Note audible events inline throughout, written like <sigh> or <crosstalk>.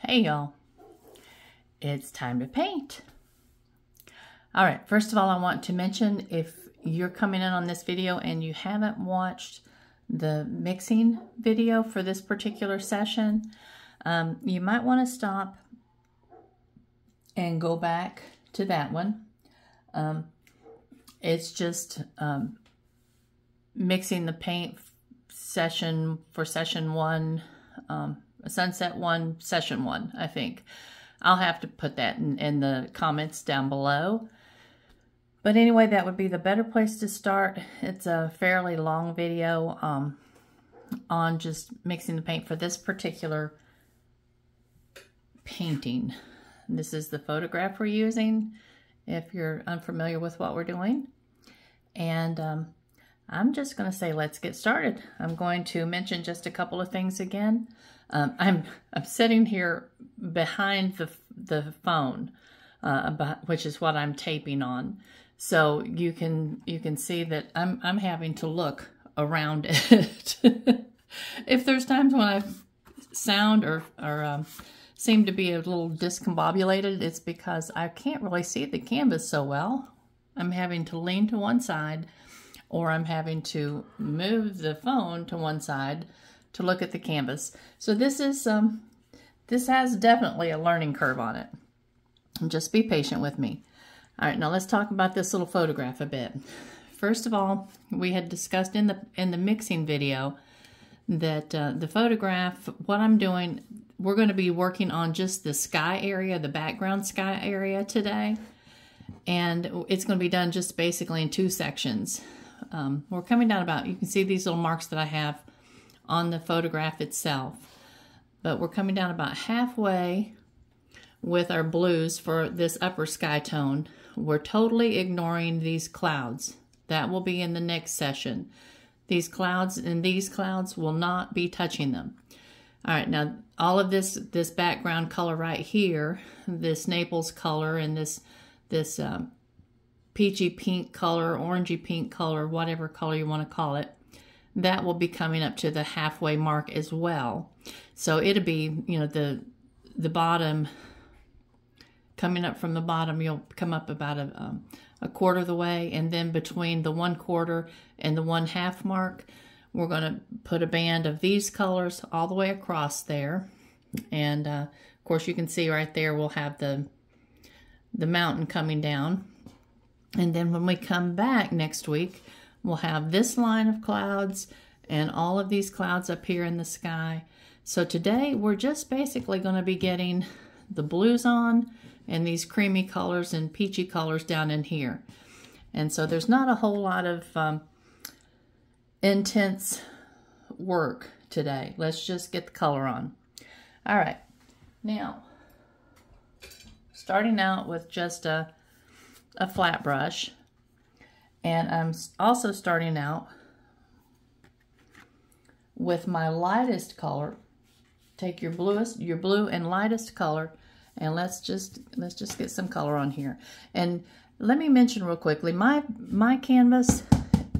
Hey y'all, it's time to paint. All right, first of all, I want to mention if you're coming in on this video and you haven't watched the mixing video for this particular session, um, you might want to stop and go back to that one. Um, it's just um, mixing the paint session for session one, um, sunset one, session one, I think. I'll have to put that in, in the comments down below. But anyway, that would be the better place to start. It's a fairly long video um, on just mixing the paint for this particular painting. This is the photograph we're using if you're unfamiliar with what we're doing. And um, I'm just going to say let's get started. I'm going to mention just a couple of things again. Um, I'm I'm sitting here behind the the phone, uh, which is what I'm taping on. So you can you can see that I'm I'm having to look around <laughs> it. if there's times when I sound or or um, seem to be a little discombobulated, it's because I can't really see the canvas so well. I'm having to lean to one side or I'm having to move the phone to one side to look at the canvas. So this is um, this has definitely a learning curve on it. And just be patient with me. All right, now let's talk about this little photograph a bit. First of all, we had discussed in the in the mixing video that uh, the photograph, what I'm doing, we're going to be working on just the sky area, the background sky area today. And it's going to be done just basically in two sections. Um, we're coming down about, you can see these little marks that I have on the photograph itself. But we're coming down about halfway with our blues for this upper sky tone. We're totally ignoring these clouds. That will be in the next session. These clouds and these clouds will not be touching them. All right, now all of this this background color right here, this Naples color and this this um, peachy pink color, orangey pink color, whatever color you want to call it, that will be coming up to the halfway mark as well. So it'll be, you know, the the bottom, coming up from the bottom, you'll come up about a, um, a quarter of the way, and then between the one quarter and the one half mark, we're going to put a band of these colors all the way across there. And uh, of course, you can see right there, we'll have the the mountain coming down. And then when we come back next week, we'll have this line of clouds and all of these clouds up here in the sky. So today we're just basically going to be getting the blues on and these creamy colors and peachy colors down in here. And so there's not a whole lot of um, intense work today. Let's just get the color on. All right, now starting out with just a a flat brush. And I'm also starting out with my lightest color. Take your bluest, your blue and lightest color, and let's just let's just get some color on here. And let me mention real quickly, my my canvas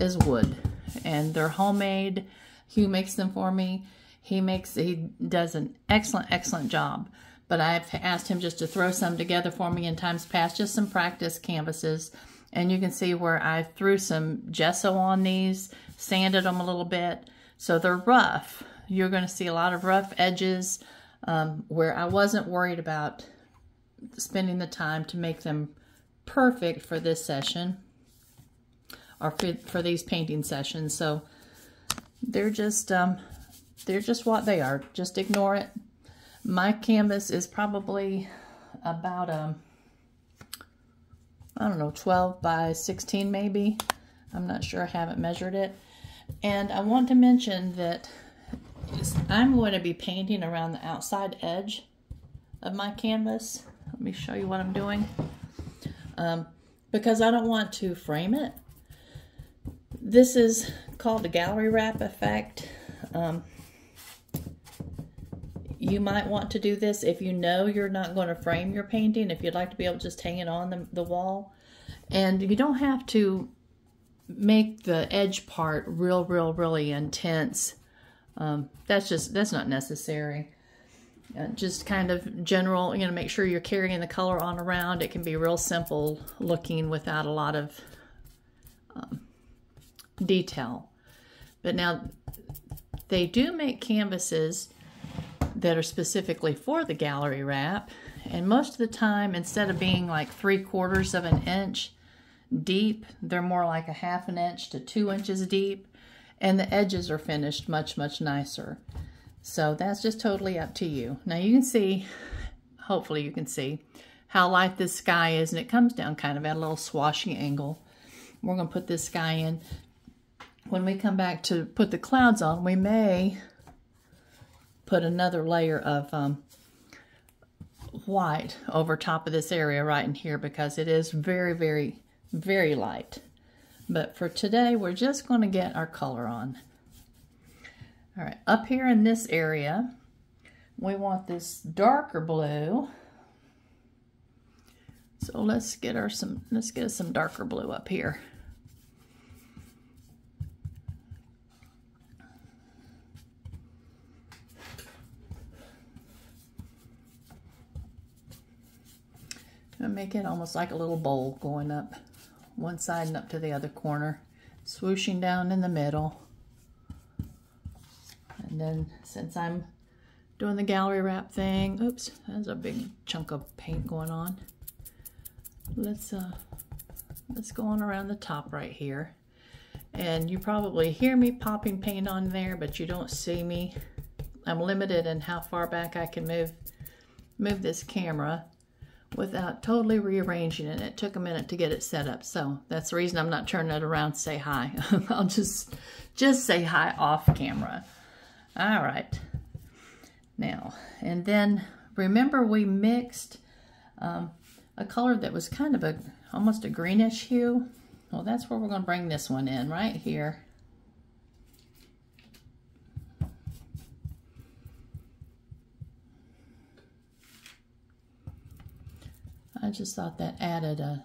is wood, and they're homemade. Hugh makes them for me. He makes he does an excellent excellent job but I've asked him just to throw some together for me in times past, just some practice canvases. And you can see where I threw some gesso on these, sanded them a little bit. So they're rough. You're going to see a lot of rough edges um, where I wasn't worried about spending the time to make them perfect for this session or for, for these painting sessions. So they're just, um, they're just what they are. Just ignore it. My canvas is probably about, a, um, I don't know, 12 by 16 maybe. I'm not sure, I haven't measured it. And I want to mention that I'm going to be painting around the outside edge of my canvas. Let me show you what I'm doing. Um, because I don't want to frame it. This is called the gallery wrap effect. Um, you might want to do this if you know you're not going to frame your painting, if you'd like to be able to just hang it on the, the wall. And you don't have to make the edge part real, real, really intense. Um, that's just, that's not necessary. uh, just kind of general, you know, make sure you're carrying the color on around. It can be real simple looking without a lot of um, detail. But now they do make canvases that are specifically for the gallery wrap. And most of the time, instead of being like three quarters of an inch deep, they're more like a half an inch to two inches deep. And the edges are finished much, much nicer. So that's just totally up to you. Now you can see, hopefully you can see, how light this sky is. And it comes down kind of at a little swashy angle. We're going to put this sky in. When we come back to put the clouds on, we may put another layer of um, white over top of this area right in here because it is very, very, very light. But for today, we're just going to get our color on. All right, up here in this area, we want this darker blue. So let's get our some let's get some darker blue up here. Make it almost like a little bowl going up one side and up to the other corner, swooshing down in the middle. And then since I'm doing the gallery wrap thing, oops, there's a big chunk of paint going on. Let's uh, let's go on around the top right here. And you probably hear me popping paint on there, but you don't see me. I'm limited in how far back I can move move this camera without totally rearranging it. It took a minute to get it set up, so that's the reason I'm not turning it around to say hi. <laughs> I'll just just say hi off camera. All right. Now, and then remember we mixed um, a color that was kind of a almost a greenish hue. Well, that's where we're going to bring this one in, right here. I just thought that added a,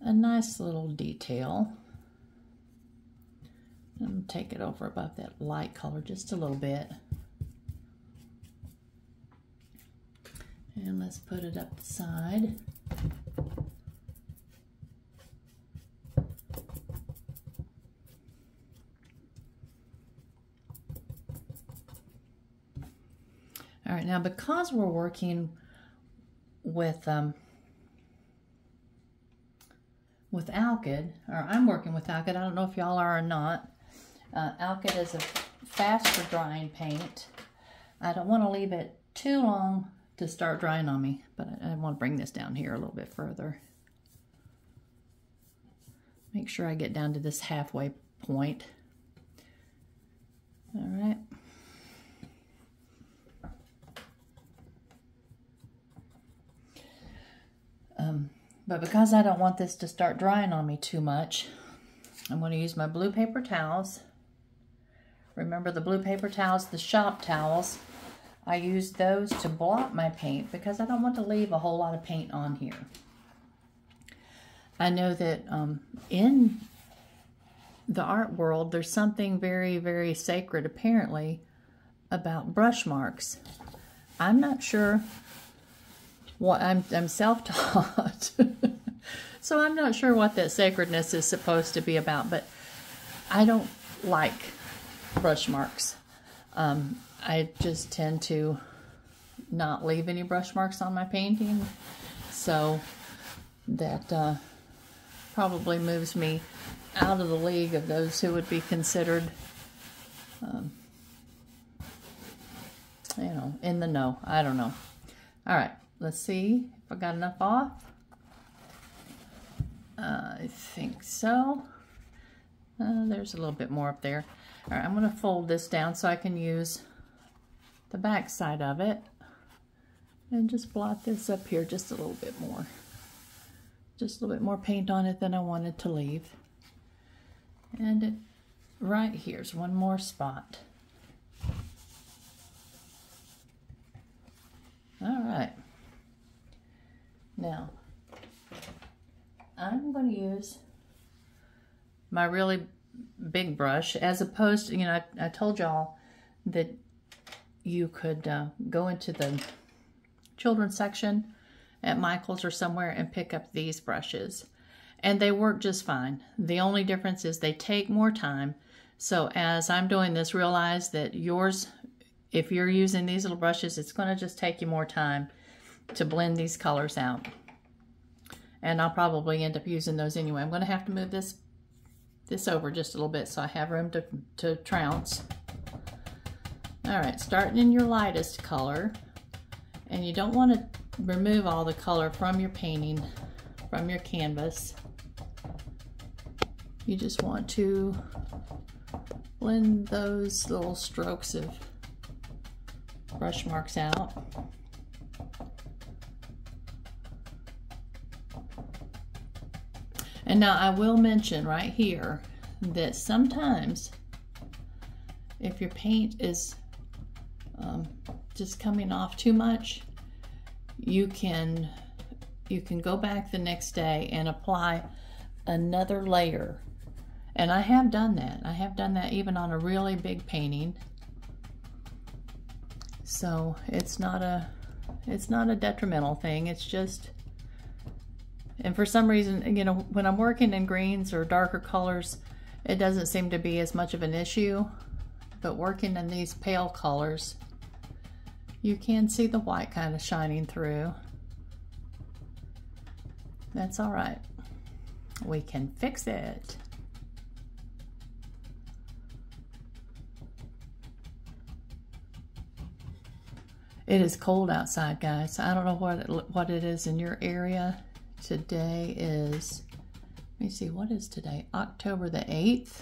a nice little detail. I'm going to take it over above that light color just a little bit. And let's put it up the side. All right, now because we're working with um, with Alkyd, or I'm working with Alkyd, I don't know if y'all are or not, uh, Alkyd is a faster drying paint. I don't want to leave it too long to start drying on me, but I, I want to bring this down here a little bit further. Make sure I get down to this halfway point. All right. Um, but because I don't want this to start drying on me too much, I'm going to use my blue paper towels Remember the blue paper towels, the shop towels. I use those to blot my paint because I don't want to leave a whole lot of paint on here. I know that um, in the art world, there's something very, very sacred, apparently, about brush marks. I'm not sure what I'm, I'm self-taught. <laughs> so I'm not sure what that sacredness is supposed to be about, but I don't like brush marks. Um, I just tend to not leave any brush marks on my painting. So that uh, probably moves me out of the league of those who would be considered, um, you know, in the know. I don't know. All right, let's see if I got enough off. Uh, I think so. Uh, there's a little bit more up there. All right, I'm going to fold this down so I can use the back side of it and just blot this up here just a little bit more. Just a little bit more paint on it than I wanted to leave. And it, right here's one more spot. All right. Now, I'm going to use my really big brush as opposed to, you know, I, I told y'all that you could uh, go into the children's section at Michael's or somewhere and pick up these brushes. And they work just fine. The only difference is they take more time. So as I'm doing this, realize that yours, if you're using these little brushes, it's going to just take you more time to blend these colors out. And I'll probably end up using those anyway. I'm going to have to move this this over just a little bit so I have room to, to trounce. All right, starting in your lightest color, and you don't want to remove all the color from your painting, from your canvas. You just want to blend those little strokes of brush marks out. And now I will mention right here that sometimes if your paint is um, just coming off too much, you can you can go back the next day and apply another layer. And I have done that. I have done that even on a really big painting. So it's not a it's not a detrimental thing. It's just and for some reason, you know, when I'm working in greens or darker colors, it doesn't seem to be as much of an issue. But working in these pale colors, you can see the white kind of shining through. That's all right. We can fix it. It is cold outside, guys. I don't know what it, what it is in your area. Today is, let me see, what is today? October the 8th.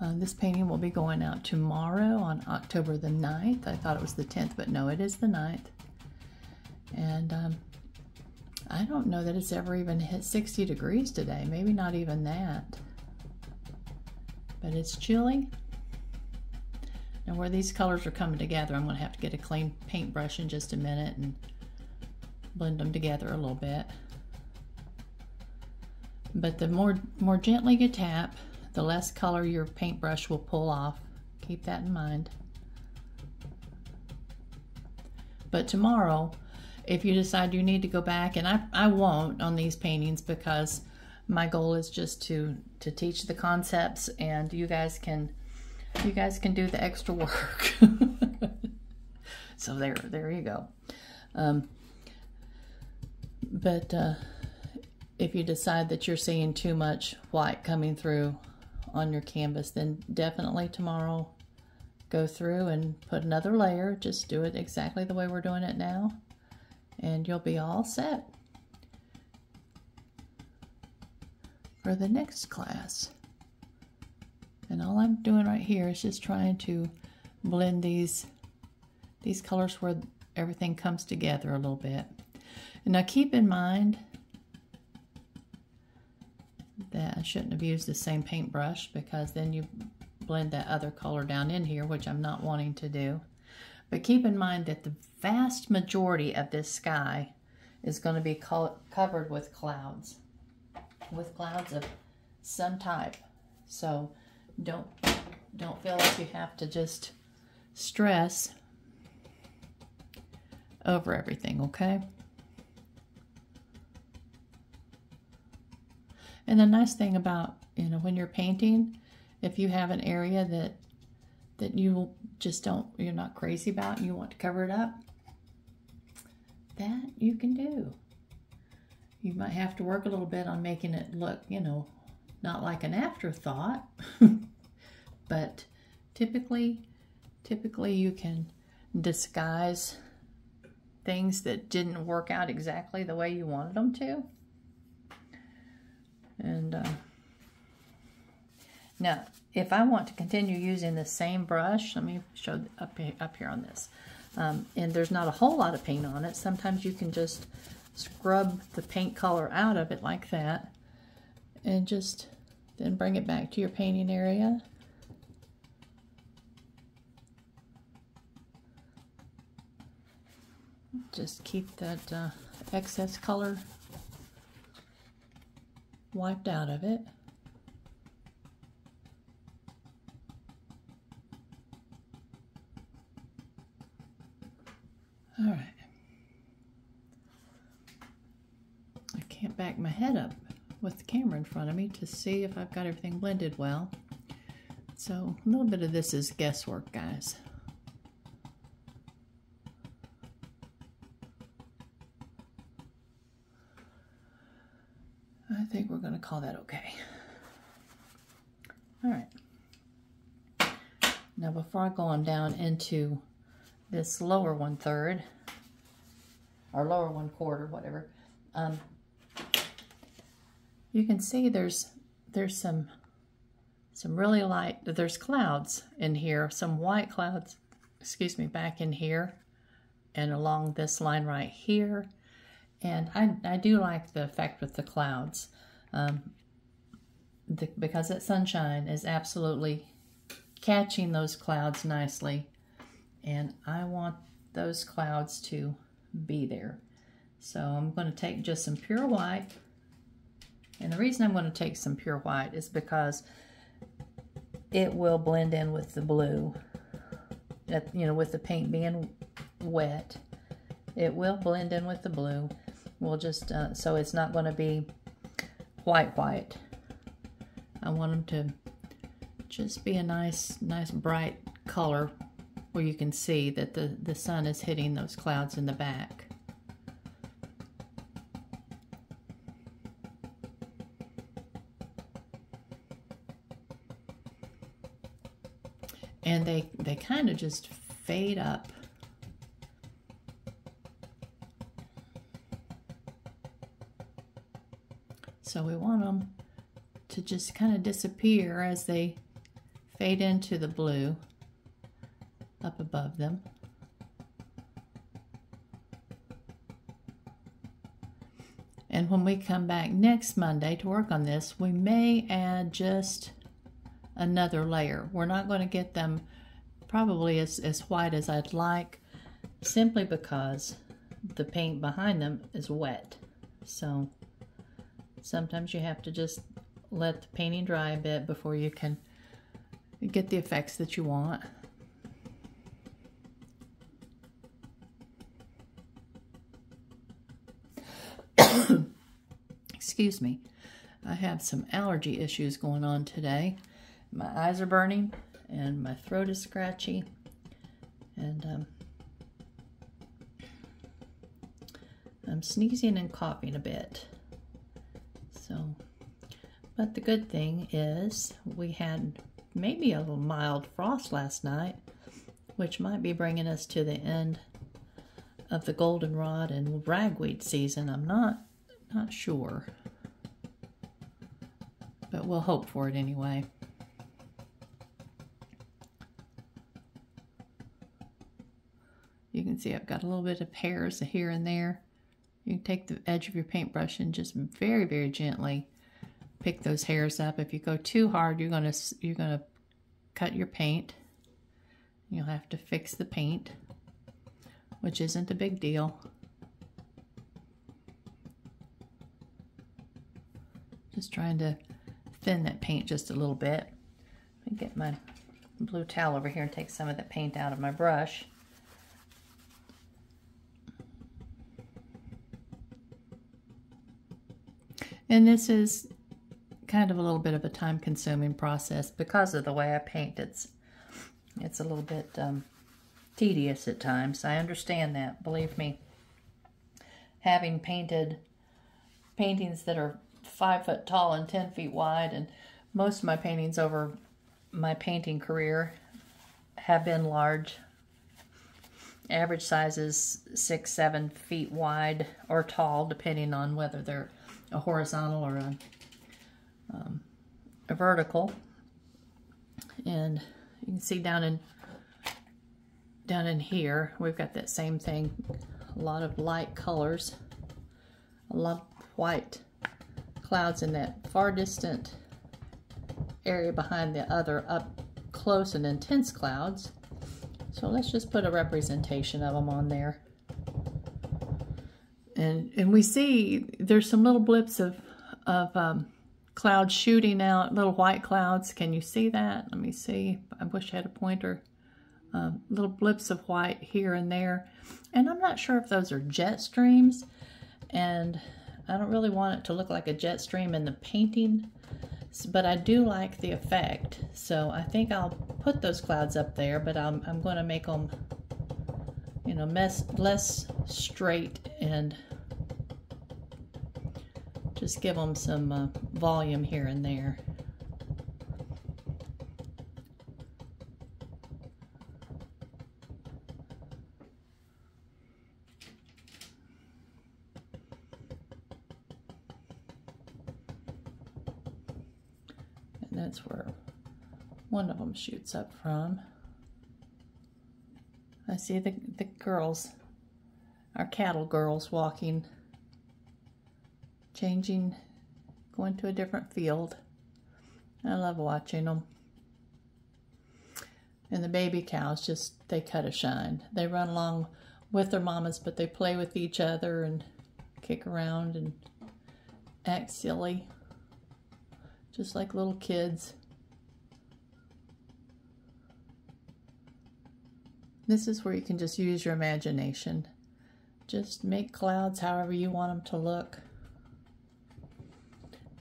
Uh, this painting will be going out tomorrow on October the 9th. I thought it was the 10th, but no, it is the 9th. And um, I don't know that it's ever even hit 60 degrees today. Maybe not even that. But it's chilly. Now where these colors are coming together, I'm going to have to get a clean paintbrush in just a minute and blend them together a little bit. But the more, more gently you tap, the less color your paintbrush will pull off. Keep that in mind. But tomorrow, if you decide you need to go back, and I, I won't on these paintings because my goal is just to, to teach the concepts and you guys can you guys can do the extra work. <laughs> so there, there you go. Um, but uh, if you decide that you're seeing too much white coming through on your canvas, then definitely tomorrow go through and put another layer. Just do it exactly the way we're doing it now, and you'll be all set for the next class. And all I'm doing right here is just trying to blend these these colors where everything comes together a little bit. Now keep in mind that I shouldn't have used the same paintbrush because then you blend that other color down in here, which I'm not wanting to do. But keep in mind that the vast majority of this sky is going to be co covered with clouds, with clouds of some type. So don't, don't feel like you have to just stress over everything, okay? And the nice thing about, you know, when you're painting, if you have an area that that you just don't, you're not crazy about and you want to cover it up, that you can do. You might have to work a little bit on making it look, you know, not like an afterthought, <laughs> but typically, typically you can disguise things that didn't work out exactly the way you wanted them to. And uh, now, if I want to continue using the same brush, let me show up here, up here on this. Um, and there's not a whole lot of paint on it. Sometimes you can just scrub the paint color out of it like that and just then bring it back to your painting area. Just keep that uh, excess color wiped out of it. All right. I can't back my head up with the camera in front of me to see if I've got everything blended well. So a little bit of this is guesswork, guys. Think we're going to call that okay. All right. Now before I go on down into this lower one third, or lower one quarter, whatever, um, you can see there's there's some some really light, there's clouds in here, some white clouds, excuse me, back in here and along this line right here. And I, I do like the effect with the clouds um, the, because that sunshine is absolutely catching those clouds nicely. And I want those clouds to be there. So I'm going to take just some pure white. And the reason I'm going to take some pure white is because it will blend in with the blue. That, you know, with the paint being wet, it will blend in with the blue. We'll just, uh, so it's not going to be white white. I want them to just be a nice, nice bright color where you can see that the, the sun is hitting those clouds in the back. And they, they kind of just fade up. So we want them to just kind of disappear as they fade into the blue up above them. And when we come back next Monday to work on this, we may add just another layer. We're not going to get them probably as, as white as I'd like, simply because the paint behind them is wet. So sometimes you have to just let the painting dry a bit before you can get the effects that you want. <coughs> Excuse me. I have some allergy issues going on today. My eyes are burning and my throat is scratchy. And um, I'm sneezing and coughing a bit. But the good thing is we had maybe a little mild frost last night, which might be bringing us to the end of the goldenrod and ragweed season. I'm not not sure, but we'll hope for it anyway. You can see I've got a little bit of hairs here and there. You can take the edge of your paintbrush and just very, very gently pick those hairs up. If you go too hard, you're gonna you're gonna cut your paint. You'll have to fix the paint, which isn't a big deal. Just trying to thin that paint just a little bit. Let me get my blue towel over here and take some of the paint out of my brush. And this is kind of a little bit of a time consuming process because of the way I paint. It's, it's a little bit um, tedious at times. I understand that, believe me. Having painted paintings that are five foot tall and 10 feet wide, and most of my paintings over my painting career have been large. Average sizes six, seven feet wide or tall, depending on whether they're a horizontal or a, um, a vertical. And you can see down in down in here, we've got that same thing. A lot of light colors, a lot of white clouds in that far distant area behind the other up close and intense clouds. So let's just put a representation of them on there. And, and we see there's some little blips of, of um, clouds shooting out, little white clouds. Can you see that? Let me see. I wish I had a pointer. um, little blips of white here and there. And I'm not sure if those are jet streams. And I don't really want it to look like a jet stream in the painting. But I do like the effect. So I think I'll put those clouds up there. But I'm, I'm going to make them, you know, mess, less straight and just give them some uh, volume here and there. And that's where one of them shoots up from. I see the, the girls, our cattle girls walking changing, going to a different field. I love watching them. And the baby cows just, they cut a shine. They run along with their mamas, but they play with each other and kick around and act silly, just like little kids. This is where you can just use your imagination. Just make clouds however you want them to look.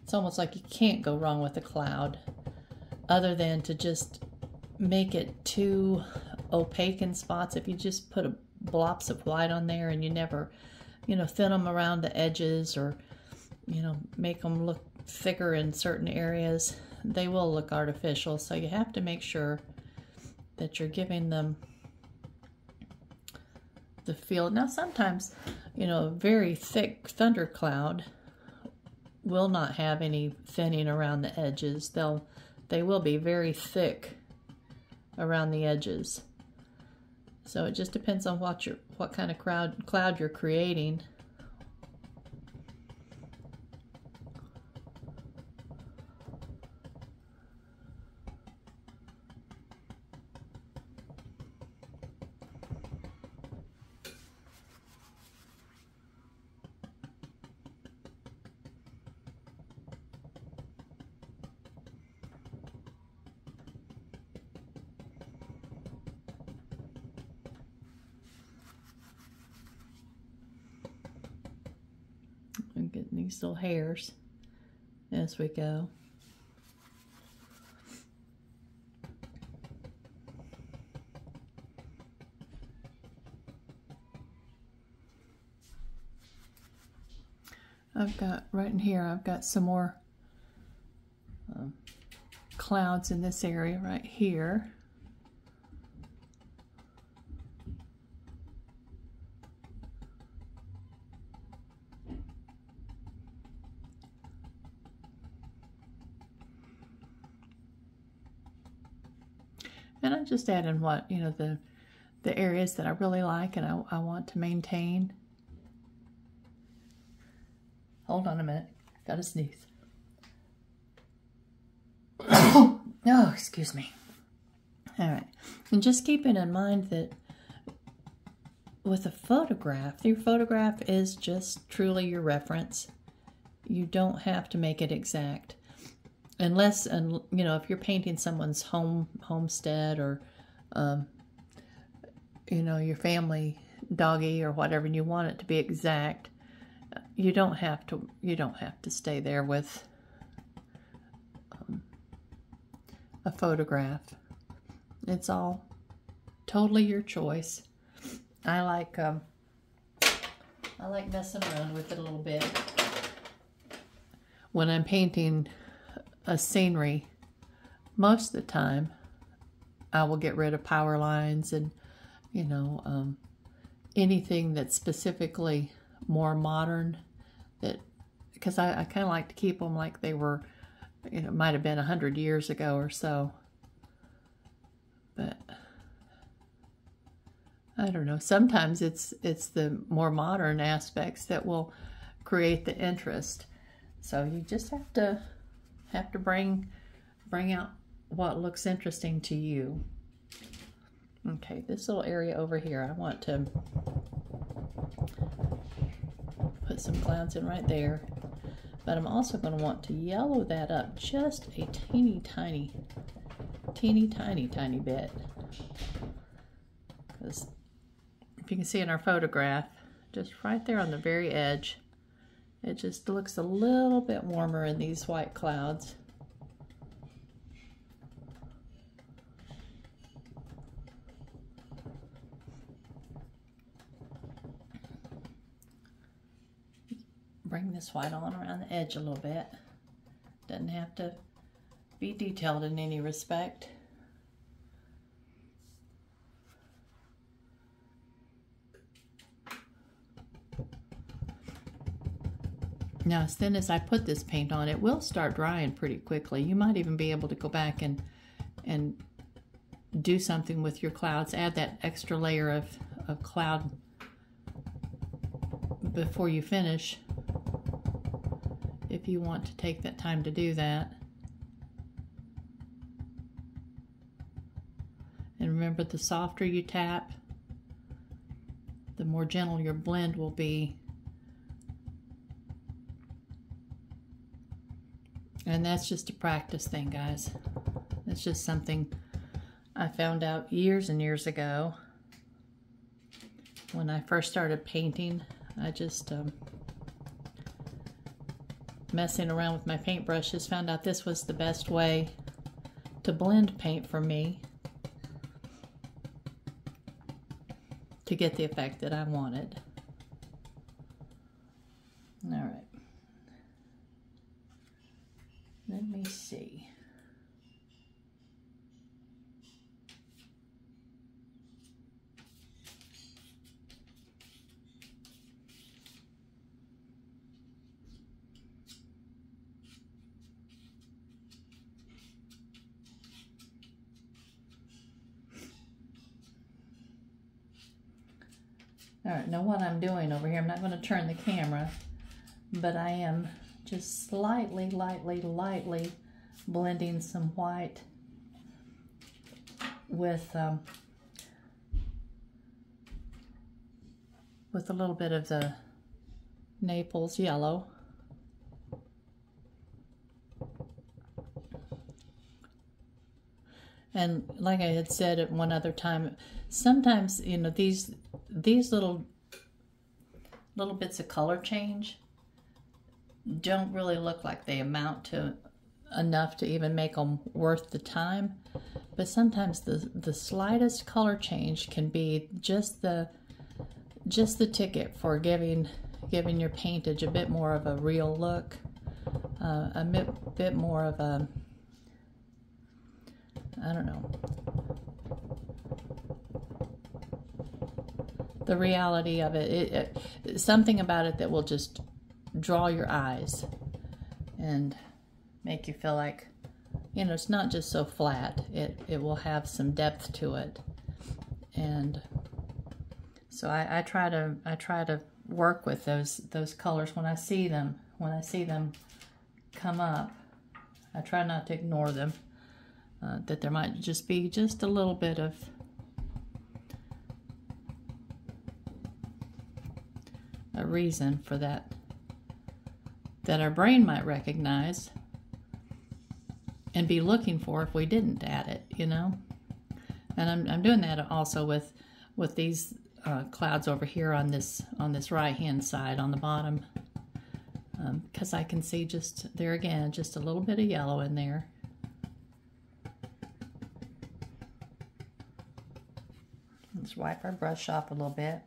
It's almost like you can't go wrong with a cloud other than to just make it too opaque in spots. If you just put a blops of white on there and you never, you know, thin them around the edges or, you know, make them look thicker in certain areas, they will look artificial. So you have to make sure that you're giving them the feel. Now sometimes, you know, a very thick thundercloud will not have any thinning around the edges. They'll they will be very thick around the edges. So it just depends on what your what kind of crowd cloud you're creating. I'm getting little hairs as we go. I've got right in here, I've got some more um, clouds in this area right here. And add in what, you know, the the areas that I really like and I, I want to maintain. Hold on a minute. Got to sneeze. <coughs> oh, excuse me. All right. And just keeping in mind that with a photograph, your photograph is just truly your reference. You don't have to make it exact unless and you know if you're painting someone's home homestead or um, you know your family doggy or whatever and you want it to be exact you don't have to you don't have to stay there with um, a photograph. It's all totally your choice. I like um, I like messing around with it a little bit. When I'm painting a scenery, most of the time, I will get rid of power lines and, you know, um, anything that's specifically more modern that, because I, I kind of like to keep them like they were, you know, might have been a hundred years ago or so. But I don't know. Sometimes it's it's the more modern aspects that will create the interest. So you just have to have to bring bring out what looks interesting to you. Okay, this little area over here, I want to put some clouds in right there. But I'm also going to want to yellow that up just a teeny tiny, teeny tiny, tiny bit. Because if you can see in our photograph, just right there on the very edge, it just looks a little bit warmer in these white clouds. Bring this white on around the edge a little bit. Doesn't have to be detailed in any respect. Now, as thin as I put this paint on, it will start drying pretty quickly. You might even be able to go back and and do something with your clouds. Add that extra layer of, of cloud before you finish if you want to take that time to do that. And remember, the softer you tap, the more gentle your blend will be. And that's just a practice thing, guys. It's just something I found out years and years ago when I first started painting. I just um, messing around with my paintbrushes found out this was the best way to blend paint for me to get the effect that I wanted. All right. Let me see. All right, now what I'm doing over here, I'm not going to turn the camera, but I am just slightly, lightly, lightly blending some white with um, with a little bit of the Naples yellow. And like I had said at one other time, sometimes, you know, these these little little bits of color change don't really look like they amount to enough to even make them worth the time. But sometimes the the slightest color change can be just the just the ticket for giving giving your paintage a bit more of a real look, uh, a bit, bit more of a I don't know the reality of it. It, it. Something about it that will just draw your eyes and make you feel like, you know, it's not just so flat. It, it will have some depth to it. And so I, I try to I try to work with those those colors when I see them. When I see them come up, I try not to ignore them. Uh, that there might just be just a little bit of reason for that that our brain might recognize and be looking for if we didn't add it, you know? And I'm, I'm doing that also with with these uh, clouds over here on this on this right hand side on the bottom because um, I can see just there again just a little bit of yellow in there. Let's wipe our brush off a little bit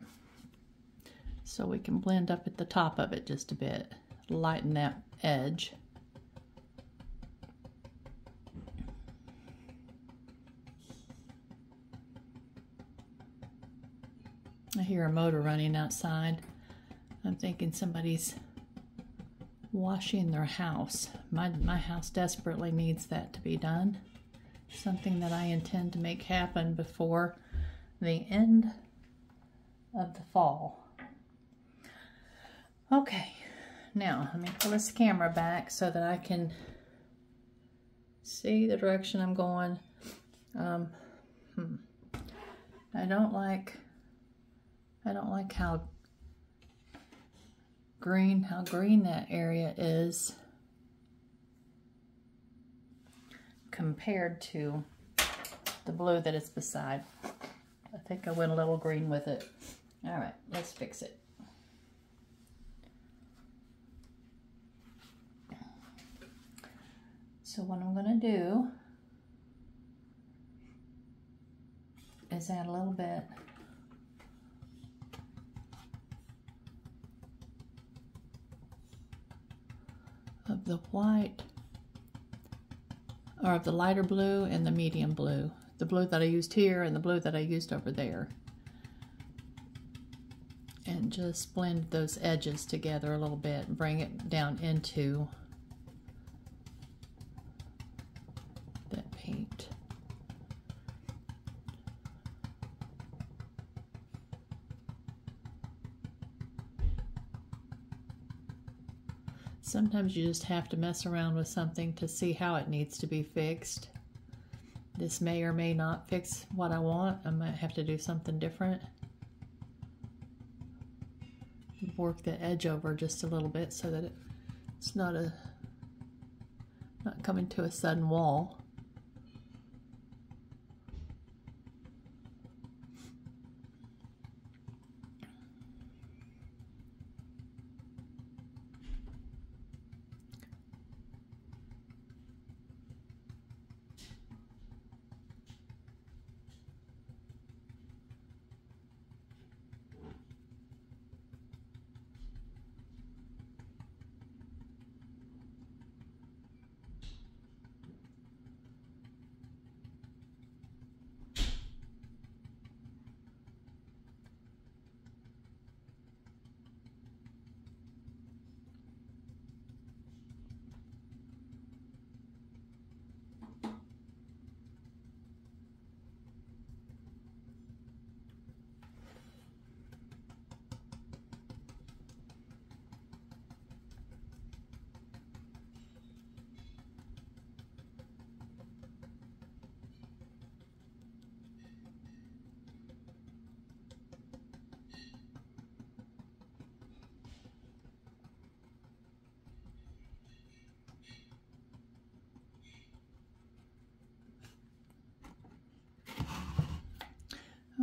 so we can blend up at the top of it just a bit, lighten that edge. I hear a motor running outside. I'm thinking somebody's washing their house. My, my house desperately needs that to be done. Something that I intend to make happen before the end of the fall. Okay, now let me pull this camera back so that I can see the direction I'm going. Um, hmm. I don't like, I don't like how green, how green that area is compared to the blue that is beside. I think I went a little green with it. All right, let's fix it. So what I'm going to do is add a little bit of the white or of the lighter blue and the medium blue. The blue that I used here and the blue that I used over there. And just blend those edges together a little bit and bring it down into that paint. Sometimes you just have to mess around with something to see how it needs to be fixed. This may or may not fix what I want. I might have to do something different. Work the edge over just a little bit so that it's not a not coming to a sudden wall.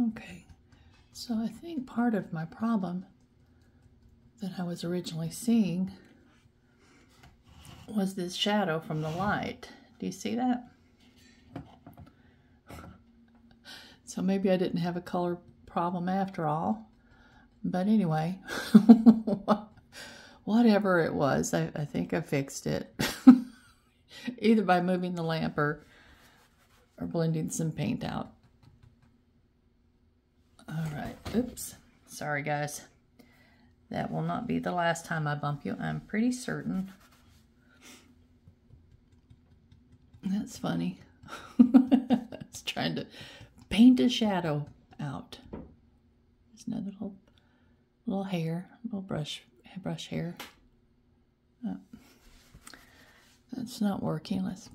Okay, so I think part of my problem that I was originally seeing was this shadow from the light. Do you see that? <laughs> So maybe I didn't have a color problem after all. But anyway, <laughs> whatever it was, I, I think I fixed it. <laughs> Either by moving the lamp or, or blending some paint out. All right, oops, sorry guys. That will not be the last time I bump you, I'm pretty certain. That's funny. <laughs> it's trying to paint a shadow out. There's another little, little hair, little brush, brush hair. Oh, that's not working. Let's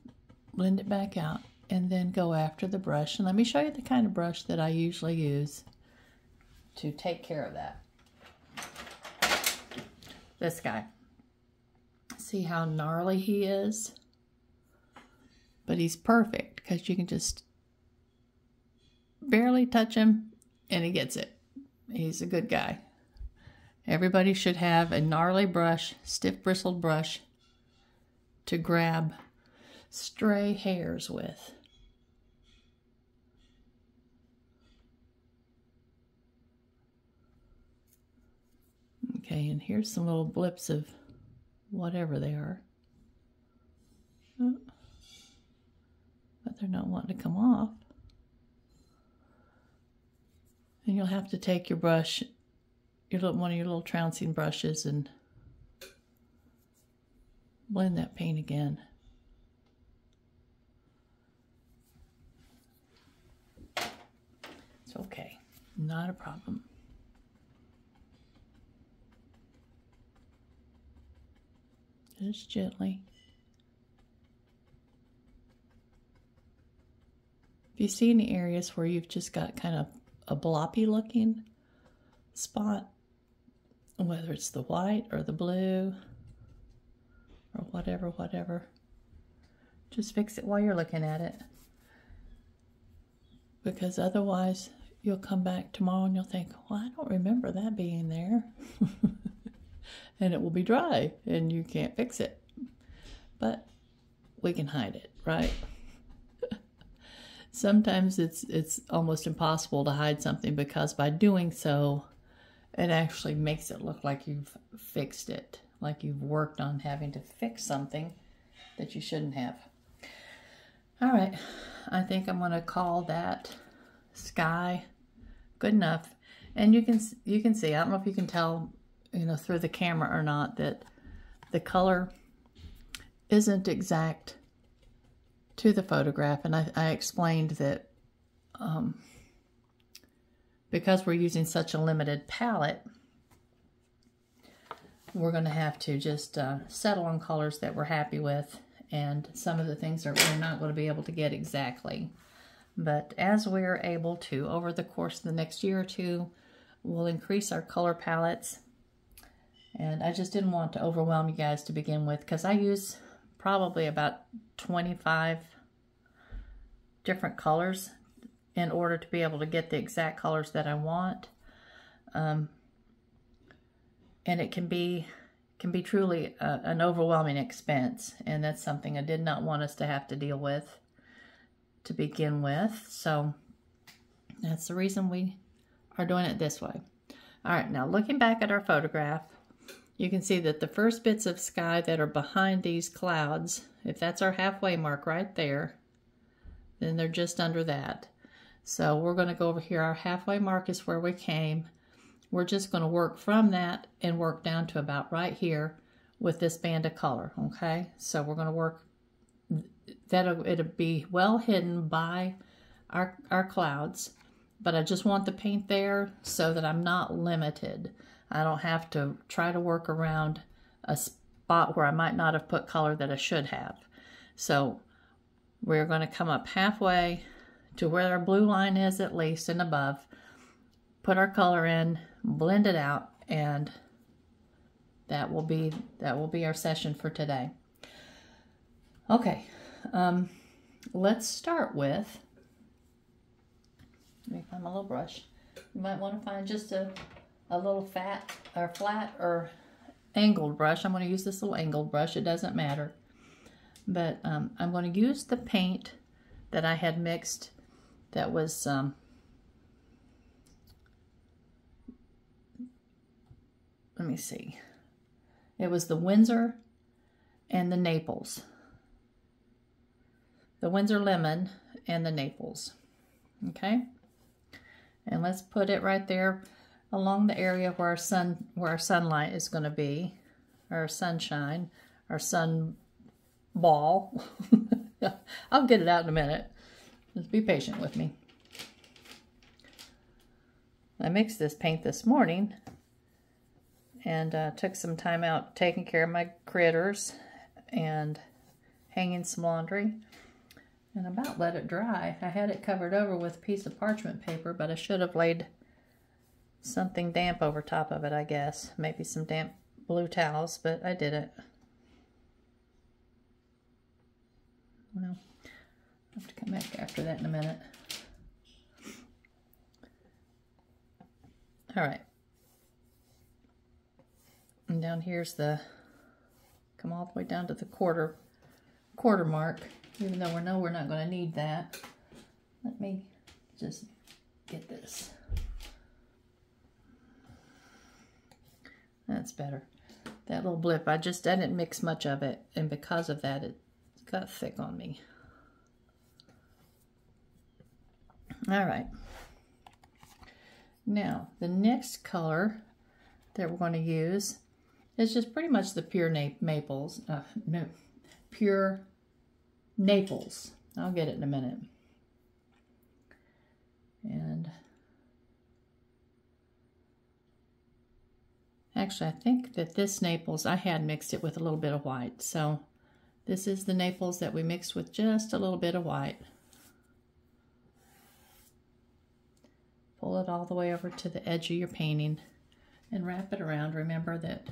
blend it back out and then go after the brush. And let me show you the kind of brush that I usually use to take care of that. This guy. See how gnarly he is? But he's perfect because you can just barely touch him and he gets it. He's a good guy. Everybody should have a gnarly brush, stiff bristled brush to grab stray hairs with. Okay, and here's some little blips of whatever they are. Oh. But they're not wanting to come off. And you'll have to take your brush, your little, one of your little trouncing brushes and blend that paint again. It's okay, not a problem. Just gently. If you see any areas where you've just got kind of a bloppy looking spot, whether it's the white or the blue or whatever, whatever, just fix it while you're looking at it. Because otherwise, you'll come back tomorrow and you'll think, well, I don't remember that being there. <laughs> and it will be dry and you can't fix it. But we can hide it, right? <laughs> Sometimes it's it's almost impossible to hide something because by doing so, it actually makes it look like you've fixed it, like you've worked on having to fix something that you shouldn't have. All right, I think I'm going to call that sky good enough. And you can you can see, I don't know if you can tell, you know, through the camera or not, that the color isn't exact to the photograph. And I, I explained that um, because we're using such a limited palette, we're going to have to just uh, settle on colors that we're happy with. And some of the things are we're not going to be able to get exactly. But as we're able to, over the course of the next year or two, we'll increase our color palettes. And I just didn't want to overwhelm you guys to begin with because I use probably about 25 different colors in order to be able to get the exact colors that I want. Um, and it can be can be truly a, an overwhelming expense and that's something I did not want us to have to deal with to begin with. So that's the reason we are doing it this way. All right, now looking back at our photograph, you can see that the first bits of sky that are behind these clouds, if that's our halfway mark right there, then they're just under that. So we're going to go over here. Our halfway mark is where we came. We're just going to work from that and work down to about right here with this band of color, okay? So we're going to work that'll it'll be well hidden by our, our clouds, but I just want the paint there so that I'm not limited. I don't have to try to work around a spot where I might not have put color that I should have. So we're going to come up halfway to where our blue line is at least and above, put our color in, blend it out, and that will be that will be our session for today. Okay, um, let's start with, let me find my little brush. You might want to find just a, a little fat or flat or angled brush. I'm going to use this little angled brush. It doesn't matter. But um, I'm going to use the paint that I had mixed that was um, let me see. It was the Winsor and the Naples the Winsor Lemon and the Naples. Okay? And let's put it right there along the area where our sun where our sunlight is going to be, our sunshine, our sun ball. <laughs> I'll get it out in a minute. Just be patient with me. I mixed this paint this morning and uh, took some time out taking care of my critters and hanging some laundry and about let it dry. I had it covered over with a piece of parchment paper, but I should have laid something damp over top of it, I guess. Maybe some damp blue towels, but I did it. Well, I'll have to come back after that in a minute. All right. And down here's the, come all the way down to the quarter, quarter mark even though we know we're not going to need that. Let me just get this. That's better. That little blip, I just I didn't mix much of it, and because of that, it got thick on me. All right. Now, the next color that we're going to use is just pretty much the pure maples, uh, no, pure Naples. I'll get it in a minute. And actually, I think that this Naples, I had mixed it with a little bit of white. So this is the Naples that we mixed with just a little bit of white. Pull it all the way over to the edge of your painting and wrap it around. Remember that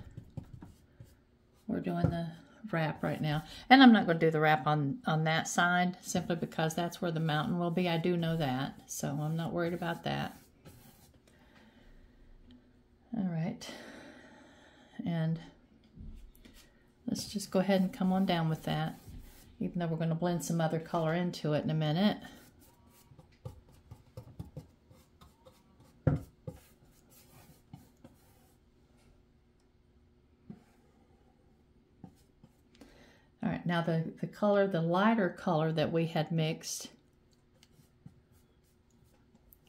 we're doing the wrap right now. And I'm not going to do the wrap on, on that side simply because that's where the mountain will be. I do know that, so I'm not worried about that. All right. And let's just go ahead and come on down with that, even though we're going to blend some other color into it in a minute. All right, now the, the color, the lighter color that we had mixed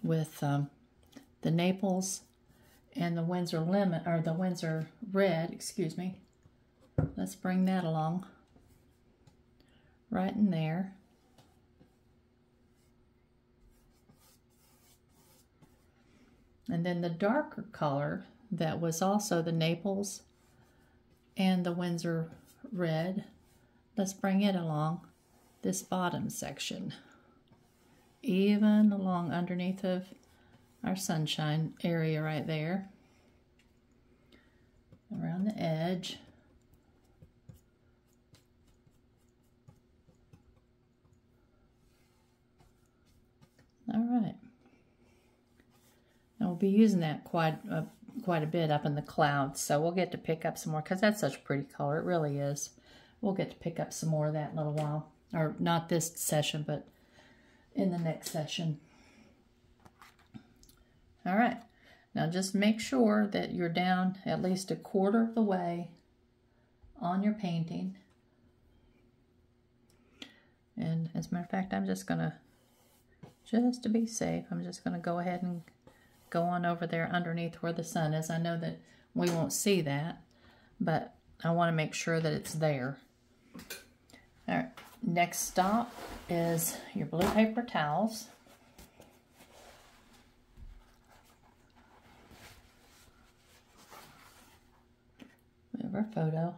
with um, the Naples and the Winsor lemon, or the Winsor red, excuse me. Let's bring that along right in there. And then the darker color that was also the Naples and the Winsor red Let's bring it along this bottom section, even along underneath of our sunshine area right there, around the edge. All right. Now we'll be using that quite a, quite a bit up in the clouds, so we'll get to pick up some more because that's such a pretty color. It really is. We'll get to pick up some more of that in a little while. Or not this session, but in the next session. All right. Now just make sure that you're down at least a quarter of the way on your painting. And as a matter of fact, I'm just going to, just to be safe, I'm just going to go ahead and go on over there underneath where the sun is. I know that we won't see that, but I want to make sure that it's there. All right, next stop is your blue paper towels. Our photo.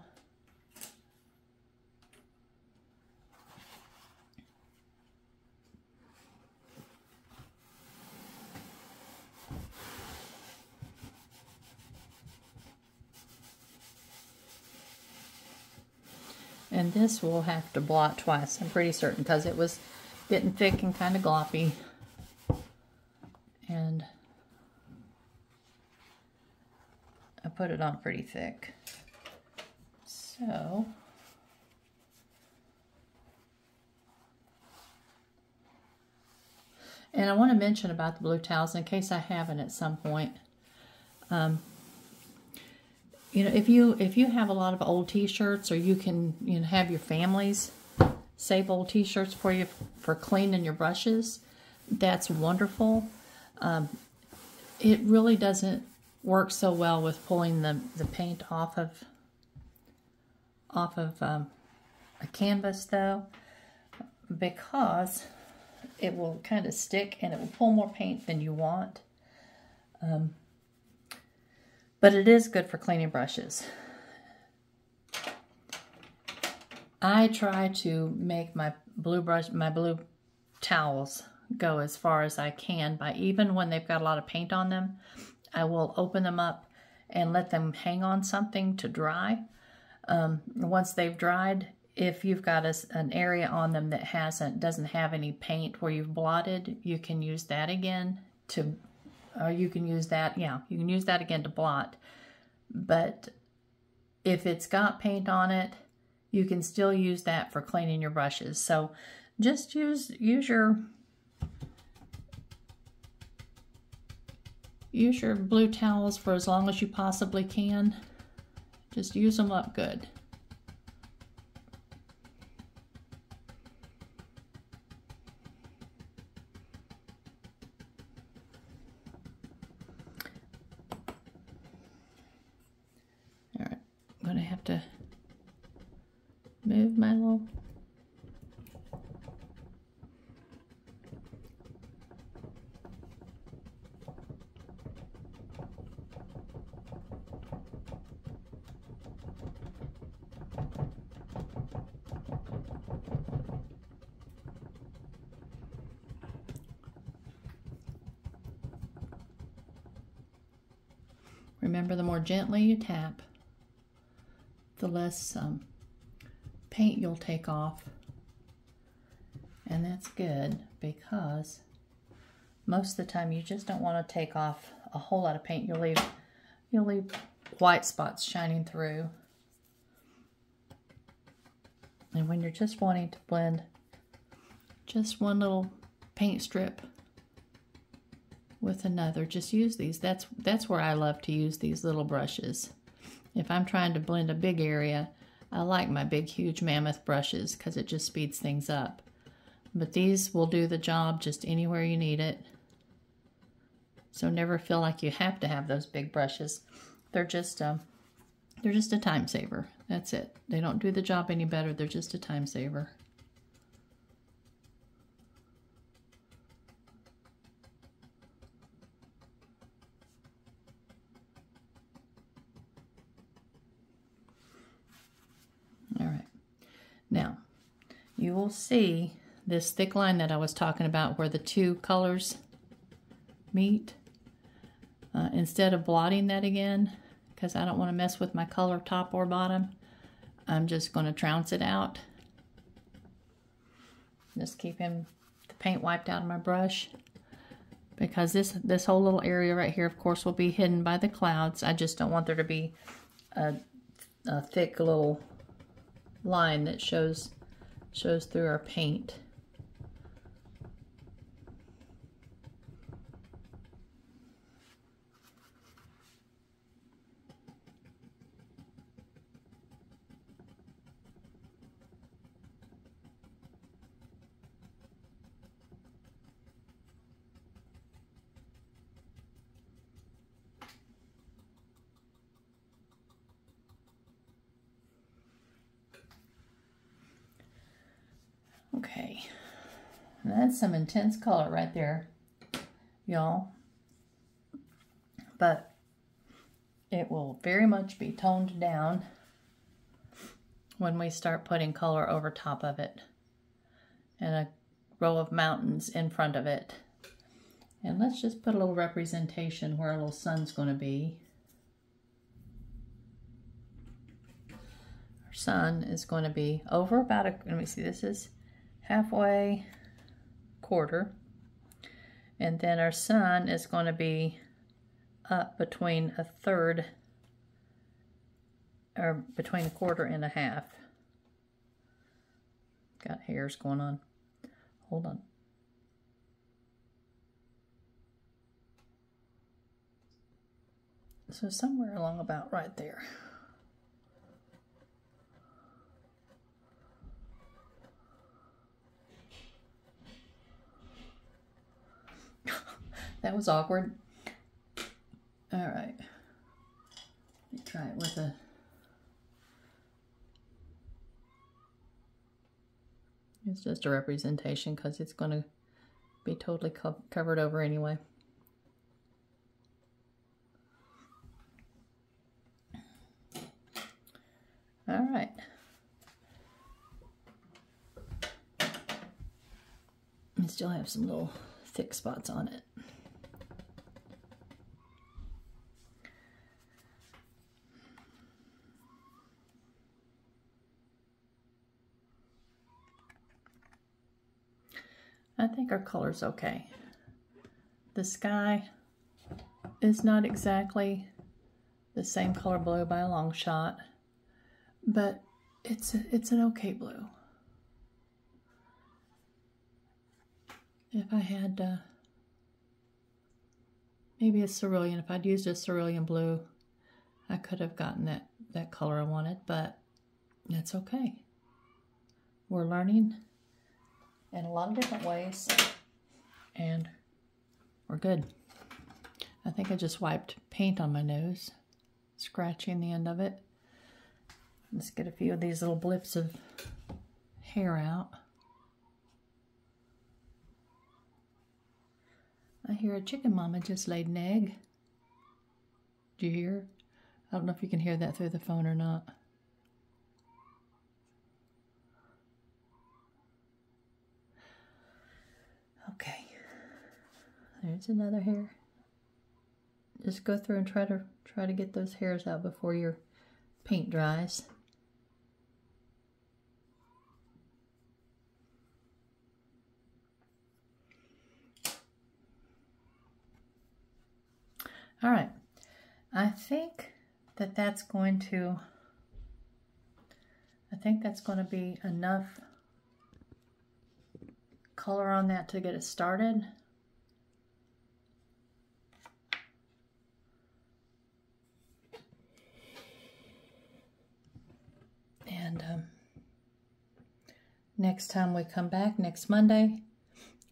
And this will have to blot twice, I'm pretty certain, because it was getting thick and kind of gloppy. And I put it on pretty thick. So... And I want to mention about the blue towels in case I haven't at some point. Um, you know, if you if you have a lot of old T-shirts, or you can you know have your families save old T-shirts for you for cleaning your brushes, that's wonderful. Um, it really doesn't work so well with pulling the the paint off of off of um, a canvas though, because it will kind of stick and it will pull more paint than you want. Um, but it is good for cleaning brushes. I try to make my blue brush, my blue towels go as far as I can by even when they've got a lot of paint on them, I will open them up and let them hang on something to dry. Um, once they've dried, if you've got a, an area on them that hasn't doesn't have any paint where you've blotted, you can use that again to or you can use that, yeah, you can use that again to blot. But if it's got paint on it, you can still use that for cleaning your brushes. So just use use your use your blue towels for as long as you possibly can. Just use them up good. Remember, the more gently you tap, the less um, paint you'll take off. And that's good because most of the time you just don't want to take off a whole lot of paint. You'll leave, you'll leave white spots shining through. And when you're just wanting to blend just one little paint strip with another, just use these. That's, that's where I love to use these little brushes. If I'm trying to blend a big area, I like my big, huge mammoth brushes because it just speeds things up. But these will do the job just anywhere you need it. So never feel like you have to have those big brushes. They're just um, they're just a time saver. That's it. They don't do the job any better. They're just a time saver. All right. Now, you will see this thick line that I was talking about where the two colors meet. Uh, instead of blotting that again, because I don't want to mess with my color top or bottom, I'm just going to trounce it out. Just keeping the paint wiped out of my brush. Because this, this whole little area right here, of course, will be hidden by the clouds. I just don't want there to be a, a thick little line that shows shows through our paint. Okay, that's some intense color right there, y'all. But it will very much be toned down when we start putting color over top of it and a row of mountains in front of it. And let's just put a little representation where a little sun's going to be. Our sun is going to be over about a, let me see, this is halfway quarter. And then our sun is going to be up between a third or between a quarter and a half. Got hairs going on. Hold on. So somewhere along about right there. That was awkward. All right. Let me try it with a It's just a representation because it's going to be totally co covered over anyway. All right. I still have some little thick spots on it. I think our color's okay. The sky is not exactly the same color blue by a long shot, but it's it's an okay blue. If I had uh, maybe a cerulean, if I'd used a cerulean blue, I could have gotten that, that color I wanted, but that's okay. We're learning in a lot of different ways. And we're good. I think I just wiped paint on my nose, scratching the end of it. Let's get a few of these little blips of hair out. I hear a chicken mama just laid an egg. Do you hear? I don't know if you can hear that through the phone or not. There's another hair. Just go through and try to try to get those hairs out before your paint dries. All right, I think that that's going to, I think that's going to be enough color on that to get it started. And um, next time we come back, next Monday,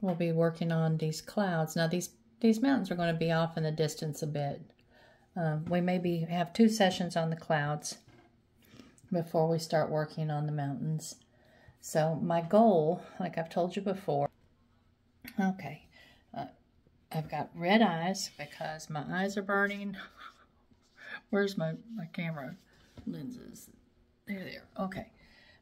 we'll be working on these clouds. Now these, these mountains are going to be off in the distance a bit. Um, we maybe have two sessions on the clouds before we start working on the mountains. So my goal, like I've told you before, okay, uh, I've got red eyes because my eyes are burning. <laughs> Where's my, my camera lenses? There they are. Okay.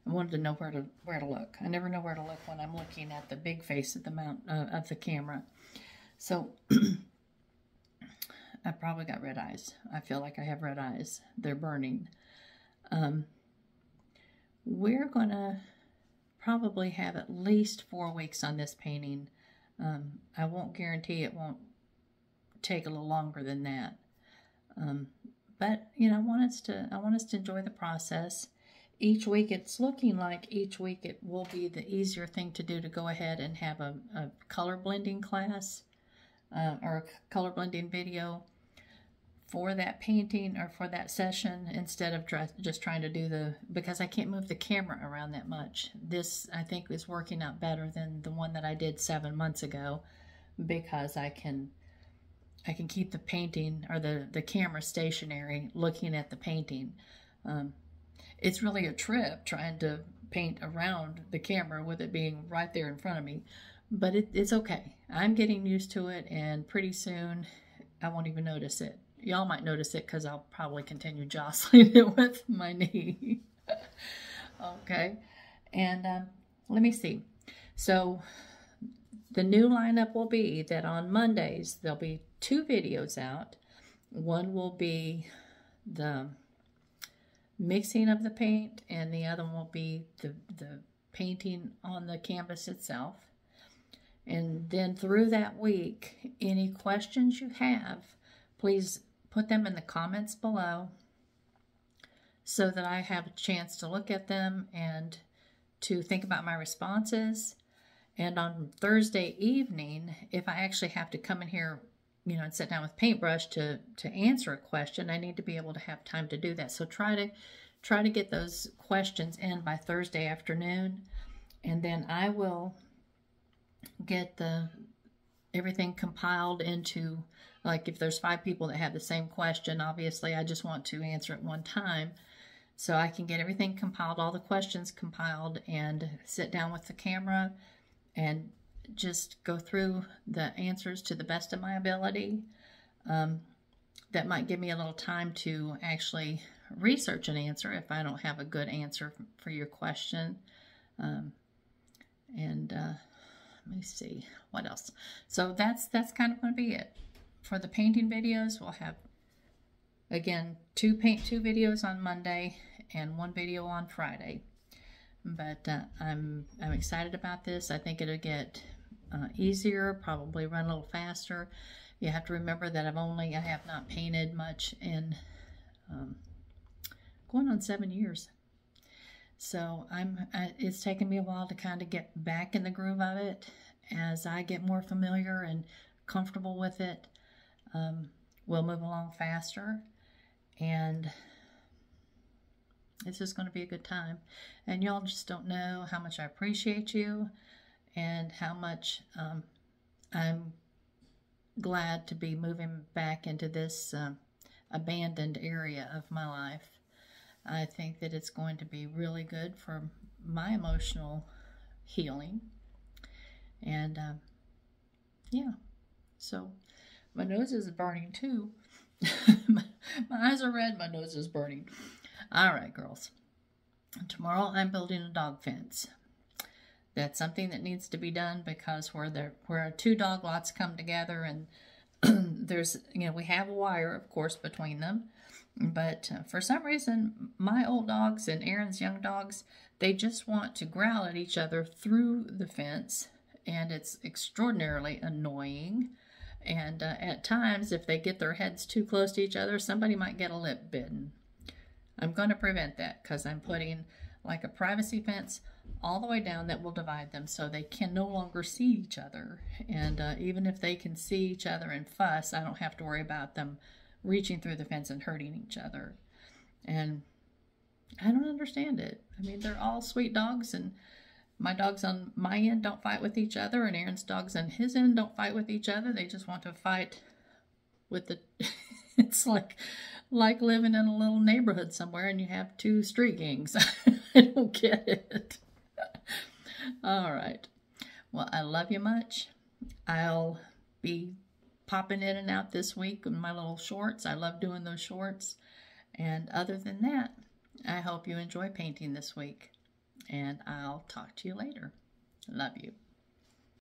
I wanted to know where to where to look. I never know where to look when I'm looking at the big face of the mount uh, of the camera. So <clears throat> I probably got red eyes. I feel like I have red eyes. They're burning. Um, we're gonna probably have at least four weeks on this painting. Um, I won't guarantee it won't take a little longer than that. Um, but you know, I want us to I want us to enjoy the process each week it's looking like each week it will be the easier thing to do to go ahead and have a, a color blending class uh, or a color blending video for that painting or for that session instead of just trying to do the because I can't move the camera around that much. This I think is working out better than the one that I did seven months ago because I can I can keep the painting or the the camera stationary looking at the painting. Um, it's really a trip trying to paint around the camera with it being right there in front of me. But it, it's okay. I'm getting used to it, and pretty soon I won't even notice it. Y'all might notice it because I'll probably continue <laughs> jostling it with my knee. <laughs> okay. And um, let me see. So the new lineup will be that on Mondays there'll be two videos out. One will be the mixing of the paint and the other one will be the, the painting on the canvas itself. And then through that week, any questions you have, please put them in the comments below so that I have a chance to look at them and to think about my responses. And on Thursday evening, if I actually have to come in here you know, and sit down with paintbrush to to answer a question, I need to be able to have time to do that. So try to try to get those questions in by Thursday afternoon, and then I will get the everything compiled into like if there's five people that have the same question, obviously I just want to answer it one time. So I can get everything compiled, all the questions compiled, and sit down with the camera and just go through the answers to the best of my ability. Um, that might give me a little time to actually research an answer if I don't have a good answer for your question. Um, and uh, let me see what else. So that's that's kind of going to be it for the painting videos. We'll have again two paint two videos on Monday and one video on Friday. But uh, I'm I'm excited about this. I think it'll get uh, easier, probably run a little faster. You have to remember that I've only, I have not painted much in um, going on seven years. So I'm, I, it's taken me a while to kind of get back in the groove of it. As I get more familiar and comfortable with it, um, we'll move along faster. And it's just going to be a good time. And y'all just don't know how much I appreciate you and how much um, I'm glad to be moving back into this uh, abandoned area of my life. I think that it's going to be really good for my emotional healing. And uh, yeah, so my nose is burning too. <laughs> my eyes are red, my nose is burning. All right, girls. Tomorrow I'm building a dog fence. That's something that needs to be done because where there where two dog lots come together and <clears throat> there's you know we have a wire of course between them, but uh, for some reason my old dogs and Aaron's young dogs they just want to growl at each other through the fence and it's extraordinarily annoying And uh, at times, if they get their heads too close to each other, somebody might get a lip bitten. I'm going to prevent that because I'm putting like a privacy fence all the way down that will divide them so they can no longer see each other. And uh, even if they can see each other and fuss, I don't have to worry about them reaching through the fence and hurting each other. And I don't understand it. I mean, they're all sweet dogs, and my dogs on my end don't fight with each other, and Aaron's dogs on his end don't fight with each other. They just want to fight with the. <laughs> it's like like living in a little neighborhood somewhere and you have two street gangs. <laughs> I don't get it. All right. Well, I love you much. I'll be popping in and out this week in my little shorts. I love doing those shorts. And other than that, I hope you enjoy painting this week. And I'll talk to you later. Love you.